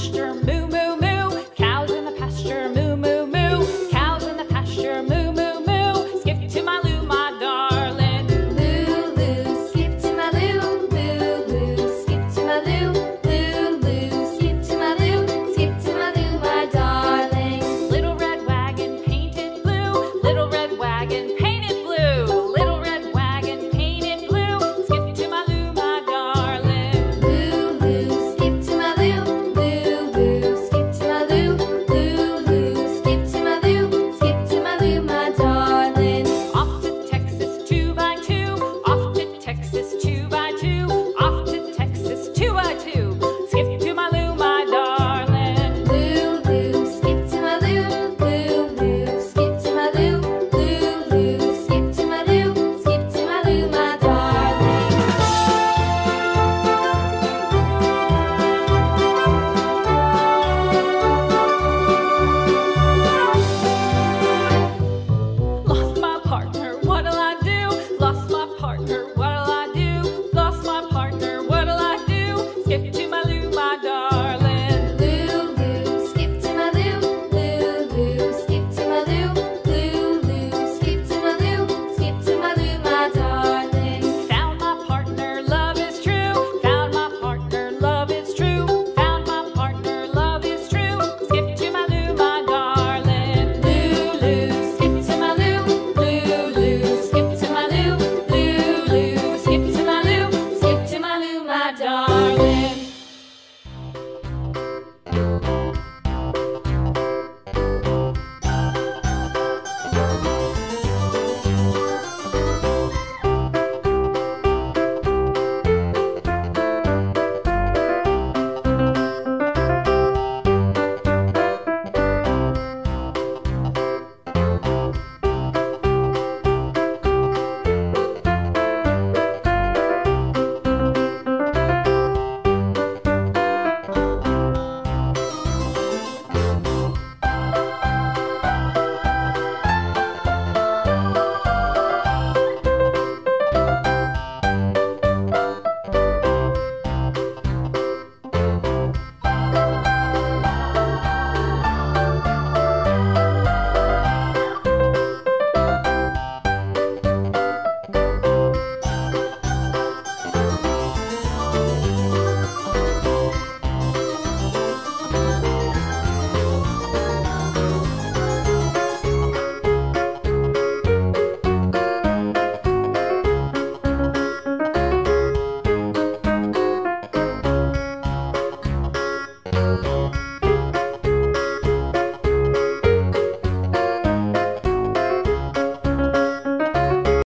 posture, move. done.